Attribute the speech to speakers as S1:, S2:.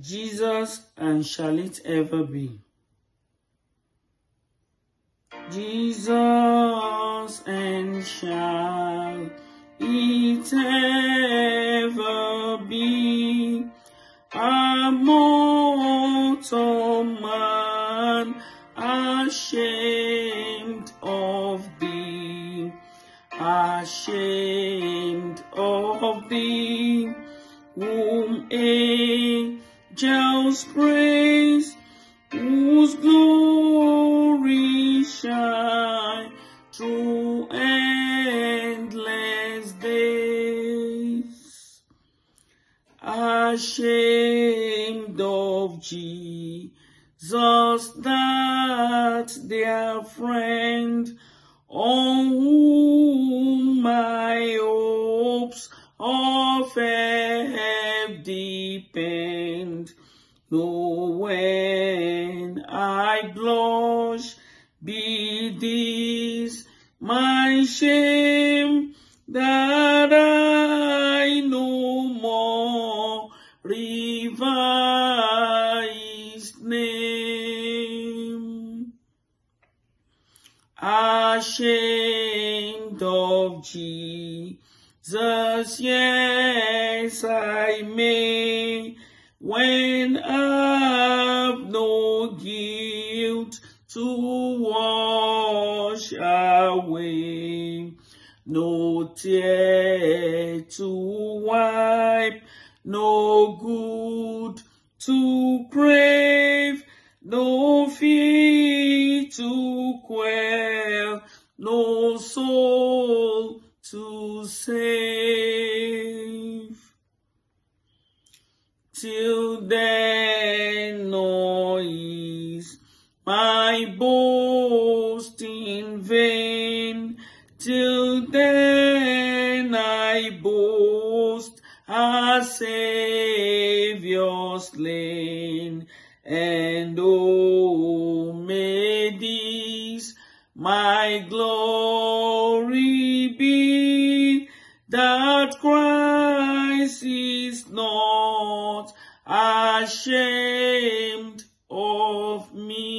S1: Jesus and shall it ever be. Jesus and shall it ever be a mortal man ashamed of thee, ashamed of thee, whom angels praise, whose glory shine through endless days. Ashamed of Jesus, that dear friend, on depend. No, when I blush, be this my shame that I no more his name. Ashamed of Jesus, yes, I may, when I've no guilt to wash away, no tear to wipe, no good to crave, no fear to quell, no soul Till then, noise my boast in vain. Till then, I boast a Savior slain. And oh, may this my glory is not ashamed of me.